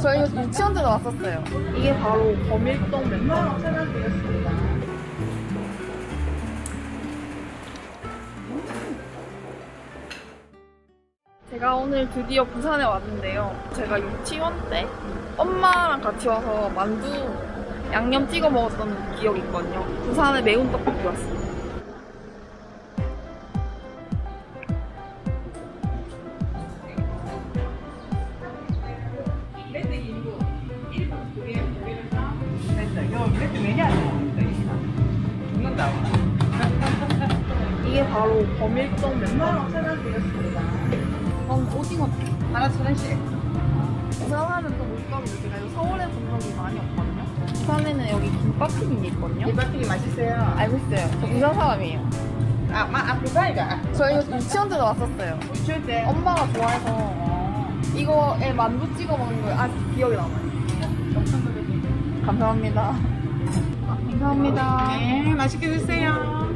저 이거 유치원 때도 왔었어요. 이게 바로 범일동 면만 원 생각드렸습니다. 제가 오늘 드디어 부산에 왔는데요. 제가 유치원 때 엄마랑 같이 와서 만두 양념 찍어 먹었던 기억이 있거든요. 부산에 매운 떡볶이 왔어요. 이게 바로 범일동 생각드렸습니다. 전 오징어 하나 천 원씩. 부산 하면 또 물가로 제가 서울에 본 적이 많이 없거든요. 부산에는 여기 김밥집이 있거든요. 이바퀴 맛있어요. 알고 있어요. 저 부산 사람이에요. 아, 마, 아, 부산이가. 저 이거 유치원 때도 왔었어요. 유치원 때. 엄마가 좋아해서 어. 이거에 만두 찍어 먹는 거 아직 기억이 남아요. 감사합니다. 감사합니다. 아, 감사합니다. 네, 맛있게 드세요.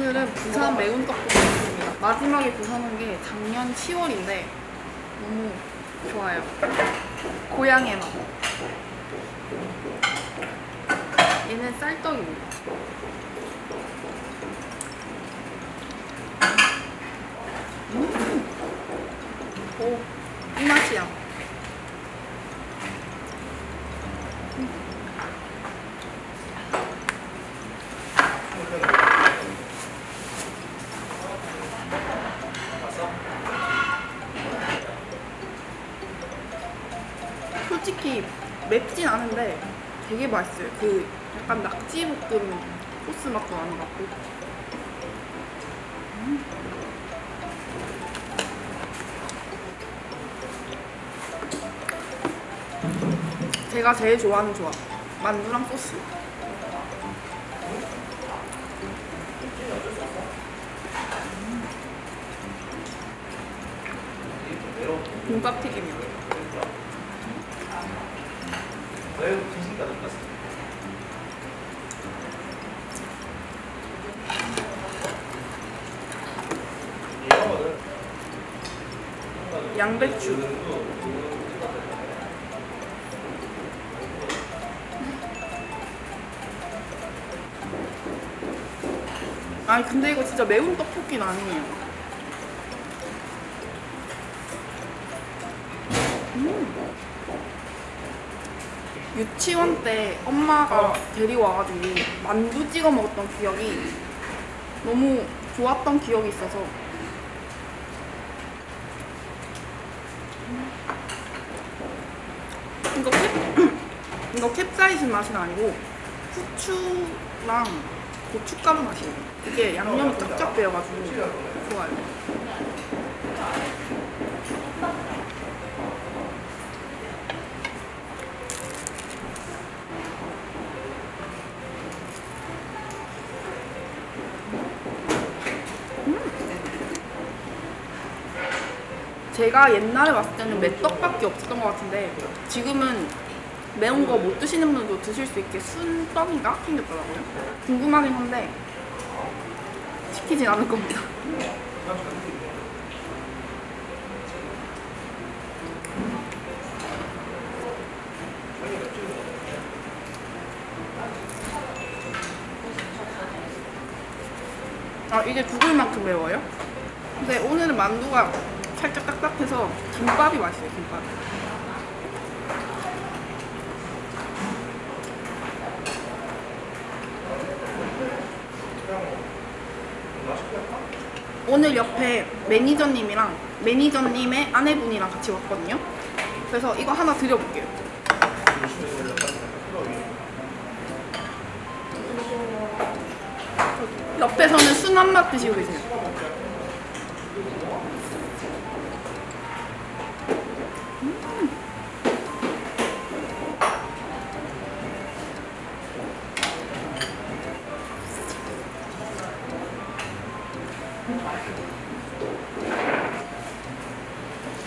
오늘은 부산 매운 떡볶이입니다. 마지막에 부산 온게 작년 10월인데 너무 좋아요. 고향의 맛. 얘는 쌀떡입니다. 음. 오, 이 맛이야. 솔직히 맵진 않은데 되게 맛있어요. 그 약간 낙지 볶음 소스 맛도 나는 것 같고. 음. 제가 제일 좋아하는 조합. 만두랑 소스. 김밥 튀김이요. 양배추. 아니 근데 이거 진짜 매운 떡볶이는 아니에요. 유치원 때 엄마가 데리와가지고 만두 찍어 먹었던 기억이 너무 좋았던 기억이 있어서 이거 캡 이거 캡사이신 맛은 아니고 후추랑 고춧가루 맛이에요. 이게 양념이 쫙쫙 배어가지고 좋아요. 제가 옛날에 봤을 때는 맷떡밖에 없었던 것 같은데 지금은 매운 거 못 드시는 분도 드실 수 있게 순떡인가 생겼더라고요. 궁금하긴 한데 시키진 않을 겁니다. 아 이게 죽을 만큼 매워요? 근데 오늘은 만두가 살짝 딱딱해서 김밥이 맛있어요 김밥. 오늘 옆에 매니저님이랑 매니저님의 아내분이랑 같이 왔거든요. 그래서 이거 하나 드려볼게요. 옆에서는 순한 맛 드시고 계세요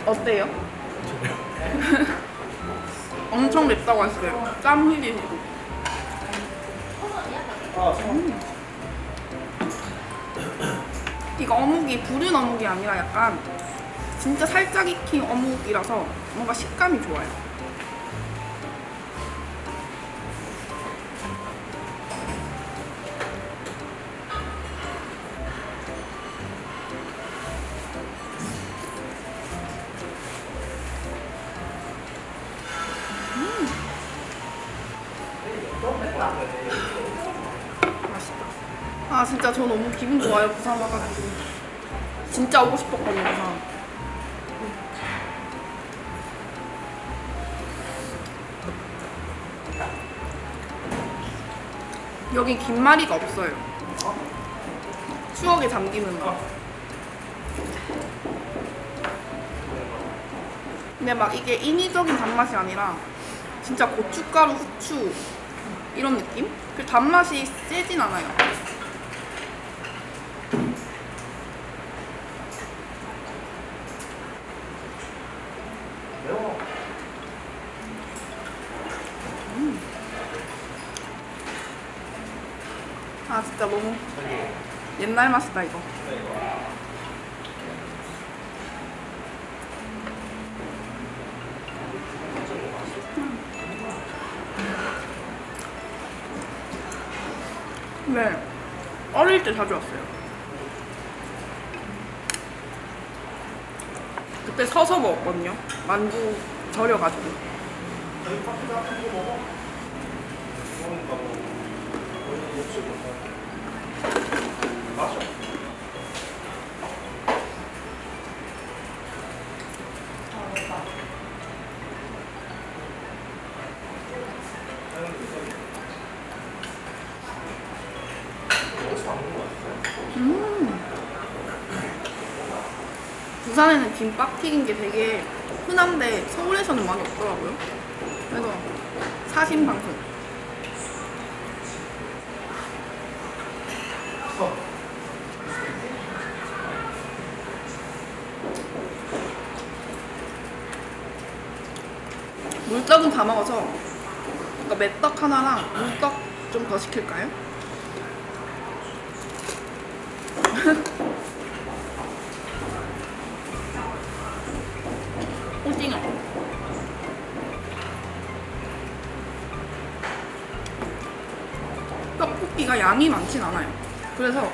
어때요? 엄청 맵다고 했어요. 땀 흘리시고. 음. 이거 어묵이 부른 어묵이 아니라 약간 진짜 살짝 익힌 어묵이라서 뭔가 식감이 좋아요. 진짜 저 너무 기분 좋아요 부산 와가지고 진짜 오고 싶었거든요 부산. 여긴 김말이가 없어요. 추억에 잠기는 거. 근데 막 이게 인위적인 단맛이 아니라 진짜 고춧가루, 후추 이런 느낌? 그 단맛이 세진 않아요. 진짜 너무 옛날 맛이다 이거. 네. 어릴 때 자주 왔어요. 그때 서서 먹었거든요. 만두 절여가지고. 부산에는 김밥 튀긴 게 되게 흔한데 서울에서는 많이 없더라고요. 그래서 사신 방송. 물떡은 다 먹어서 그러니까 맷떡 하나랑 물떡 좀 더 시킬까요? 오징어. 떡볶이가 양이 많진 않아요. 그래서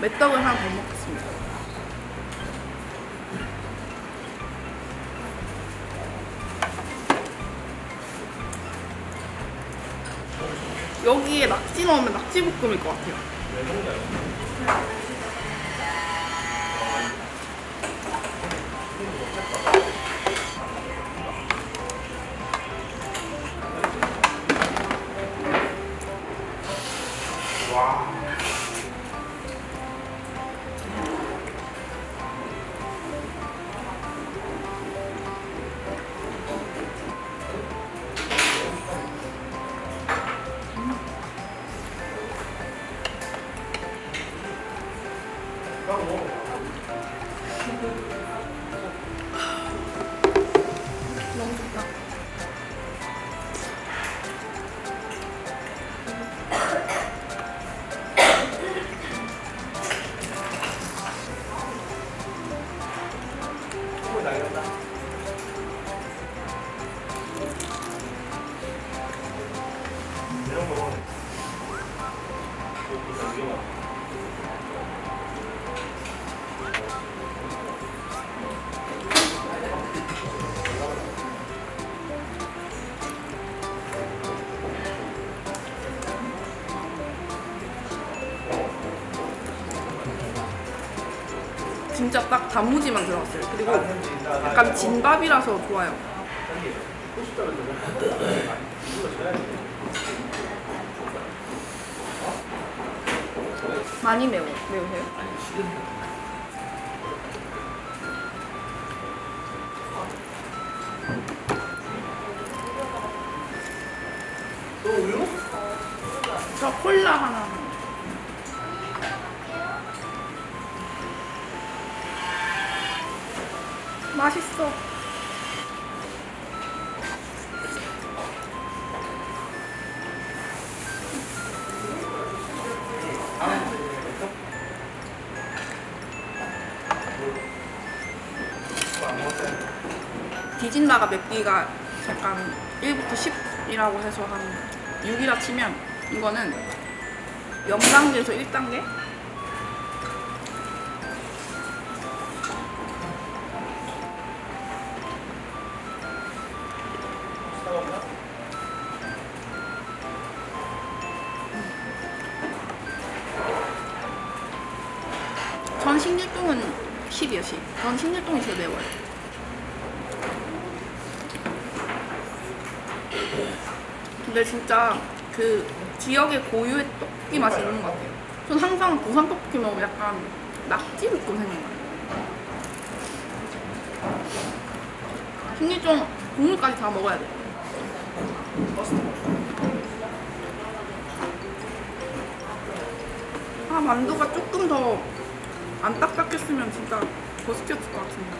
맷떡을 하나 더 먹겠습니다. 여기에 낙지 넣으면 낙지 볶음일 것 같아요. 너 진짜 딱 단무지만 들어갔어요. 그리고 약간 진밥이라서 좋아요. 많이 매워. 매우세요? 또 우유? 저 콜라 하나. 맛있어 디진다가 맵기가 약간 1부터 10이라고 해서 한 6이라 치면 이거는 0단계에서 1단계? 10이요, 10. 전 신길동이 제일 매워요. 근데 진짜 그 지역의 고유의 떡볶이 맛이 있는 것 같아요. 전 항상 부산 떡볶이 먹으면 약간 낙지 느낌 생각나요. 신길동 국물까지 다 먹어야 돼. 아 만두가 조금 더 안 딱딱했으면 진짜 더 시켰을 것 같은데.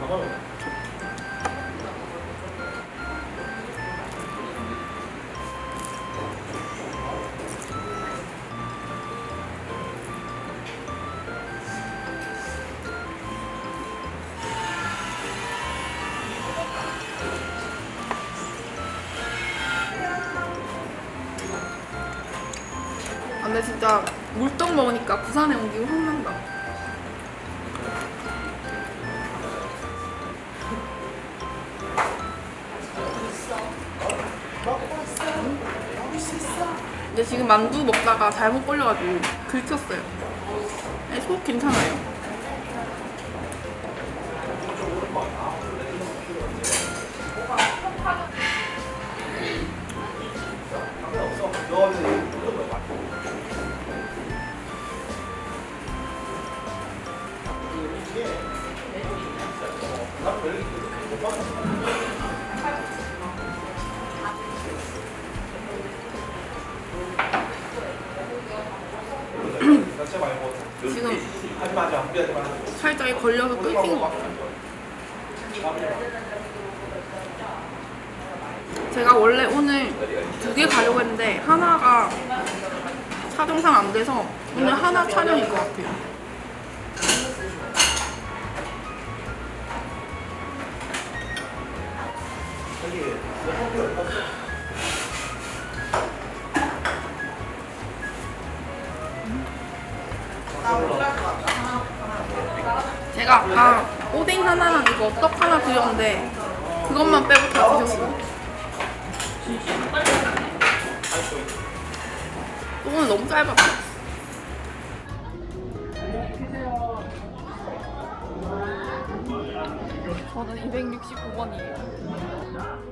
아, 먹으니까 부산에 온 기분 확 난다. 근데 지금 만두 먹다가 잘못 걸려가지고 긁혔어요. 네, 속 괜찮아요. 지금 살짝 걸려서 끊긴 것 같아요. 제가 원래 오늘 두 개 가려고 했는데 하나가 촬영상 안 돼서 오늘 하나 촬영일 것 같아요. 제가 아까 오뎅 하나랑 이거 떡 하나 드렸는데 그것만 빼고 다 드셨어요. 오늘 너무 짧았어. 저는 269번이에요.